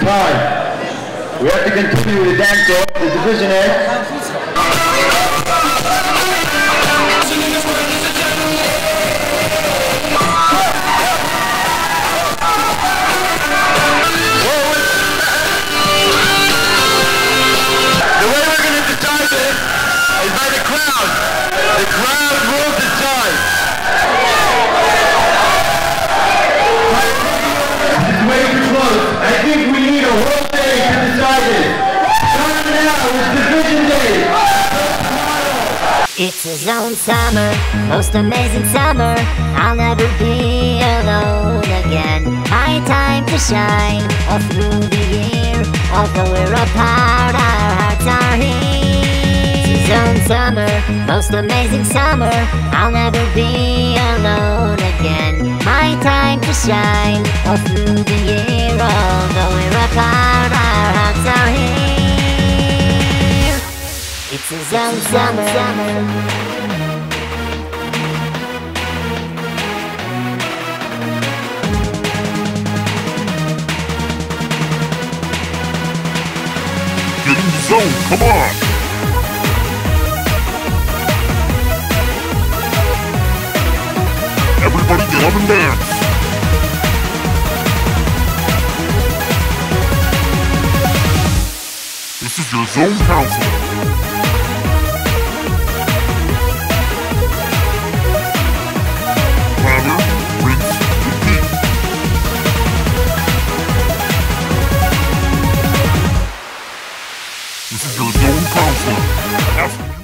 time. We have to continue with the dance off. The division It's his own summer, most amazing summer. I'll never be alone again. My time to shine all through the year. Although we're apart, our hearts are here. It's a zone summer, most amazing summer. I'll never be alone again. My time to shine all through the year. Although we're apart, It's a zone summer. summer. Get in the zone, come on! Everybody get up and dance! This is your zone counselor. This is your Don Counselor.